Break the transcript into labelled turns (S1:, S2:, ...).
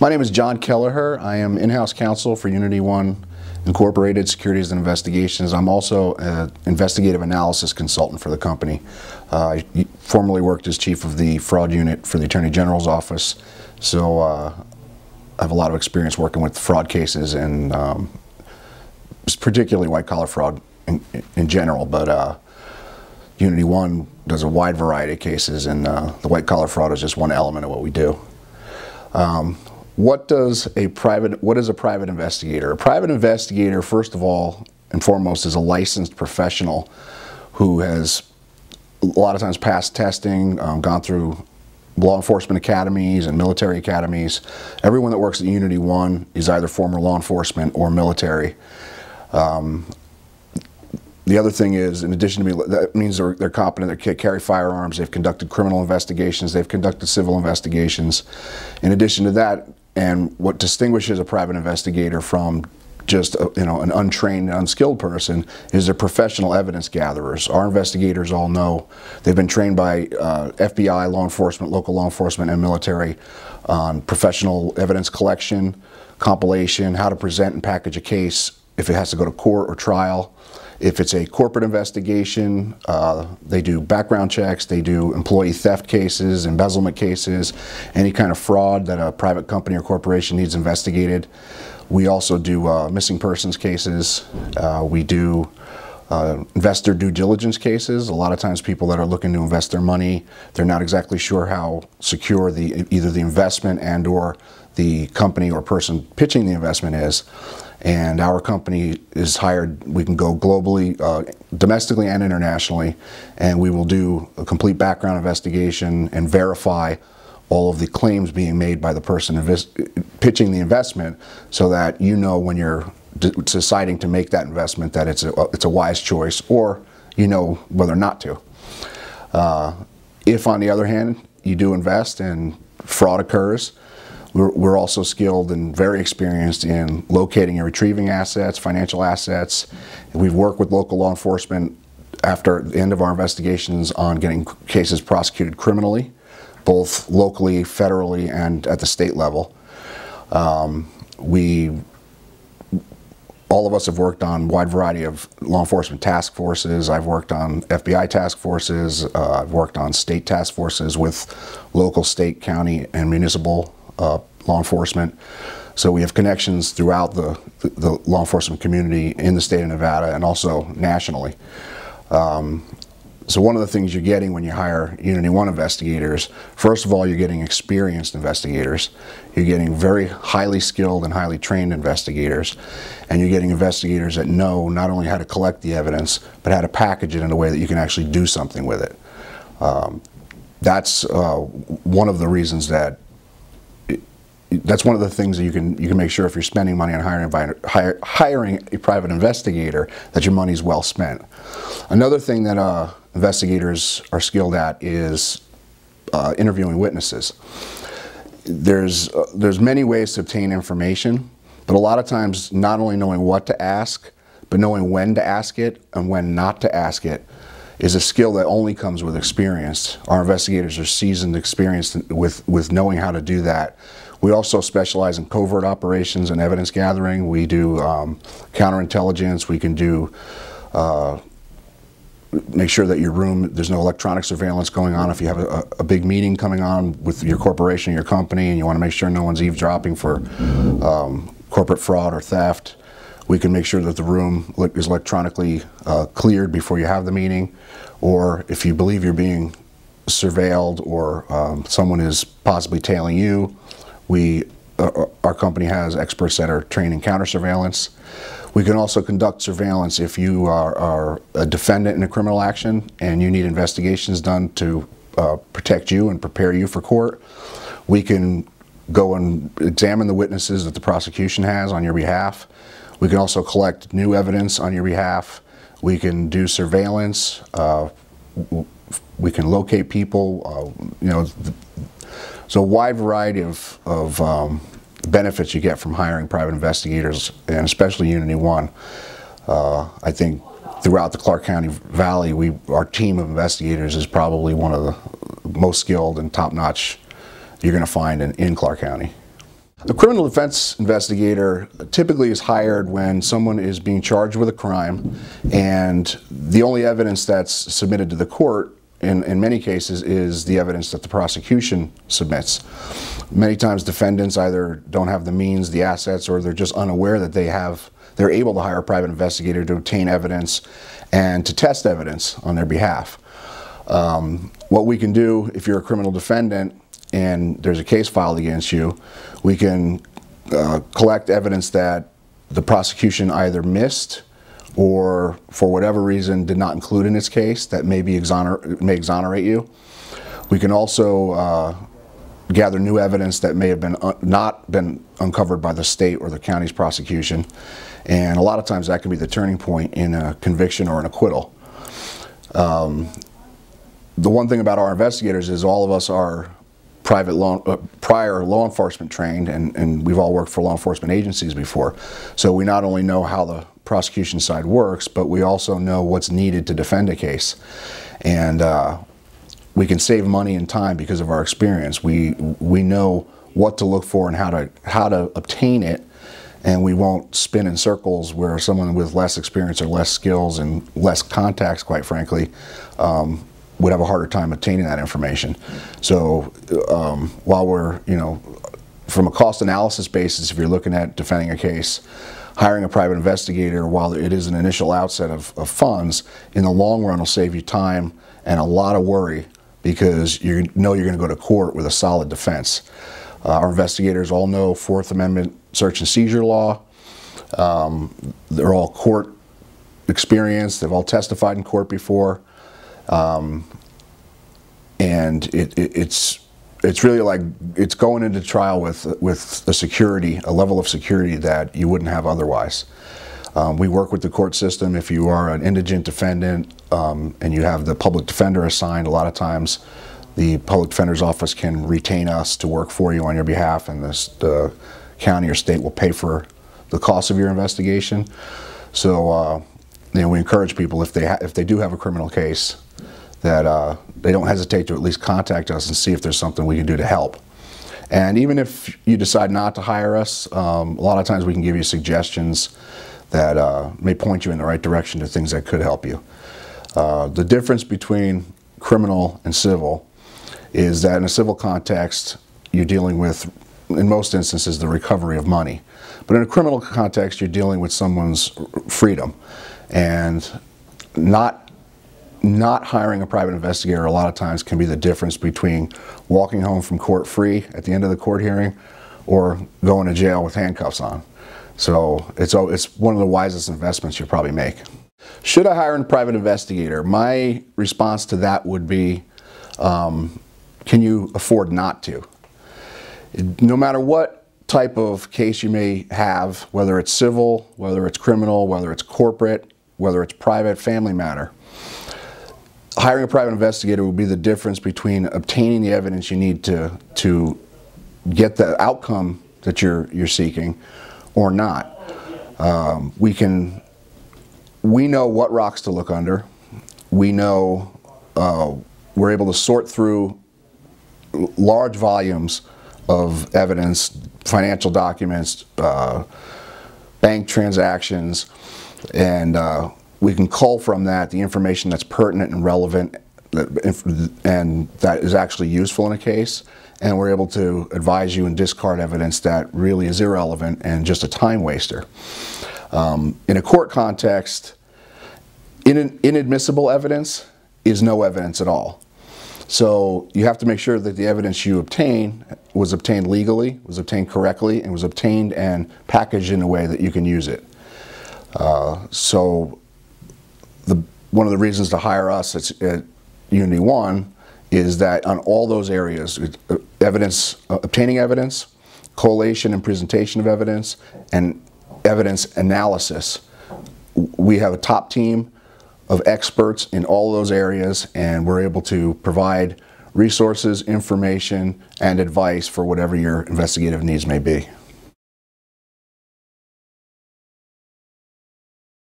S1: My name is John Kelleher. I am in-house counsel for Unity One Incorporated Securities and Investigations. I'm also an investigative analysis consultant for the company. Uh, I formerly worked as chief of the fraud unit for the Attorney General's office, so uh, I have a lot of experience working with fraud cases and um, particularly white-collar fraud in, in, general, but uh, Unity One does a wide variety of cases, and uh, the white-collar fraud is just one element of what we do. Um, what does a private what is a private investigator? A private investigator, first of all and foremost, is a licensed professional who has a lot of times passed testing, um, gone through law enforcement academies and military academies. Everyone that works at Unity One is either former law enforcement or military. Um, the other thing is, in addition to me, that means they're, they're competent, they carry firearms, they've conducted criminal investigations, they've conducted civil investigations. In addition to that, and what distinguishes a private investigator from just a, you know an untrained, unskilled person is they're professional evidence gatherers. Our investigators all know they've been trained by uh, FBI, law enforcement, local law enforcement, and military on professional evidence collection, compilation, how to present and package a case if it has to go to court or trial. If it's a corporate investigation, uh, they do background checks, they do employee theft cases, embezzlement cases, any kind of fraud that a private company or corporation needs investigated. We also do uh, missing persons cases. Uh, we do uh, investor due diligence cases. A lot of times people that are looking to invest their money, they're not exactly sure how secure the either the investment and or the company or person pitching the investment is and our company is hired. We can go globally, uh, domestically and internationally, and we will do a complete background investigation and verify all of the claims being made by the person pitching the investment so that you know when you're deciding to make that investment that it's a, it's a wise choice or you know whether or not to. Uh, if on the other hand you do invest and fraud occurs, we're, we're also skilled and very experienced in locating and retrieving assets, financial assets. We've worked with local law enforcement after the end of our investigations on getting cases prosecuted criminally, both locally, federally, and at the state level. Um, we all of us have worked on a wide variety of law enforcement task forces. I've worked on FBI task forces. Uh, I've worked on state task forces with local, state, county, and municipal uh, law enforcement. So we have connections throughout the, the, law enforcement community in the state of Nevada and also nationally. Um, so one of the things you're getting when you hire Unity One investigators, first of all, you're getting experienced investigators. You're getting very highly skilled and highly trained investigators. And you're getting investigators that know not only how to collect the evidence, but how to package it in a way that you can actually do something with it. Um, that's uh, one of the reasons that that's one of the things that you can you can make sure if you're spending money on hiring hiring a private investigator that your money is well spent. Another thing that uh, investigators are skilled at is uh, interviewing witnesses. There's uh, there's many ways to obtain information, but a lot of times not only knowing what to ask, but knowing when to ask it and when not to ask it is a skill that only comes with experience. Our investigators are seasoned, experienced with, with knowing how to do that. We also specialize in covert operations and evidence gathering. We do um, counterintelligence. We can do uh, make sure that your room, there's no electronic surveillance going on. If you have a, a, big meeting coming on with your corporation, your company, and you want to make sure no one's eavesdropping for um, corporate fraud or theft, we can make sure that the room is electronically uh, cleared before you have the meeting. Or if you believe you're being surveilled or um, someone is possibly tailing you, we, uh, our company has experts that are trained in counter surveillance. We can also conduct surveillance if you are, are a defendant in a criminal action and you need investigations done to uh, protect you and prepare you for court. We can go and examine the witnesses that the prosecution has on your behalf. We can also collect new evidence on your behalf. We can do surveillance. Uh, we can locate people. Uh, you know, so a wide variety of, of um, benefits you get from hiring private investigators, and especially Unity One. Uh, I think throughout the Clark County Valley, we our team of investigators is probably one of the most skilled and top-notch you're going to find in, in Clark County. A criminal defense investigator typically is hired when someone is being charged with a crime and the only evidence that's submitted to the court in, in many cases is the evidence that the prosecution submits. Many times defendants either don't have the means, the assets, or they're just unaware that they have, they're able to hire a private investigator to obtain evidence and to test evidence on their behalf. Um, what we can do if you're a criminal defendant and there's a case filed against you, we can uh, collect evidence that the prosecution either missed or for whatever reason did not include in its case that may, be exoner may exonerate you. We can also uh, gather new evidence that may have been not been uncovered by the state or the county's prosecution. And a lot of times that can be the turning point in a conviction or an acquittal. Um, the one thing about our investigators is all of us are private law, uh, prior law enforcement trained, and, and we've all worked for law enforcement agencies before. So we not only know how the prosecution side works, but we also know what's needed to defend a case. And uh, we can save money and time because of our experience. We, we know what to look for and how to, how to obtain it and we won't spin in circles where someone with less experience or less skills and less contacts, quite frankly, um, would have a harder time obtaining that information. So um, while we're, you know, from a cost analysis basis, if you're looking at defending a case, hiring a private investigator, while it is an initial outset of, of funds, in the long run will save you time and a lot of worry because you know you're going to go to court with a solid defense. Uh, our investigators all know Fourth Amendment search and seizure law. Um, they're all court experienced. They've all testified in court before. Um, and it, it, it's it's really like it's going into trial with with the security, a level of security that you wouldn't have otherwise. Um, we work with the court system. If you are an indigent defendant um, and you have the public defender assigned, a lot of times the public defender's office can retain us to work for you on your behalf, and this, the county or state will pay for the cost of your investigation. So, uh, you know, we encourage people if they if they do have a criminal case that uh, they don't hesitate to at least contact us and see if there's something we can do to help. And even if you decide not to hire us, um, a lot of times we can give you suggestions that uh, may point you in the right direction to things that could help you. Uh, the difference between criminal and civil is that in a civil context, you're dealing with, in most instances, the recovery of money. But in a criminal context, you're dealing with someone's freedom. And not not hiring a private investigator a lot of times can be the difference between walking home from court free at the end of the court hearing or going to jail with handcuffs on. So it's, it's one of the wisest investments you'll probably make. Should I hire a private investigator? My response to that would be, um, can you afford not to? No matter what type of case you may have, whether it's civil, whether it's criminal, whether it's corporate, whether it's private, family matter, hiring a private investigator will be the difference between obtaining the evidence you need to to get the outcome that you're you're seeking or not. Um, we can we know what rocks to look under. We know uh, we're able to sort through large volumes of evidence, financial documents, uh, bank transactions, and uh, we can cull from that the information that's pertinent and relevant and that is actually useful in a case and we're able to advise you and discard evidence that really is irrelevant and just a time waster. Um, in a court context, in inadmissible evidence is no evidence at all. So you have to make sure that the evidence you obtain was obtained legally, was obtained correctly, and was obtained and packaged in a way that you can use it. Uh, so the, one of the reasons to hire us at, at Unity One is that on all those areas, uh, evidence, uh, obtaining evidence, collation and presentation of evidence, and evidence analysis, we have a top team of experts in all those areas, and we're able to provide resources, information, and advice for whatever your investigative needs may be.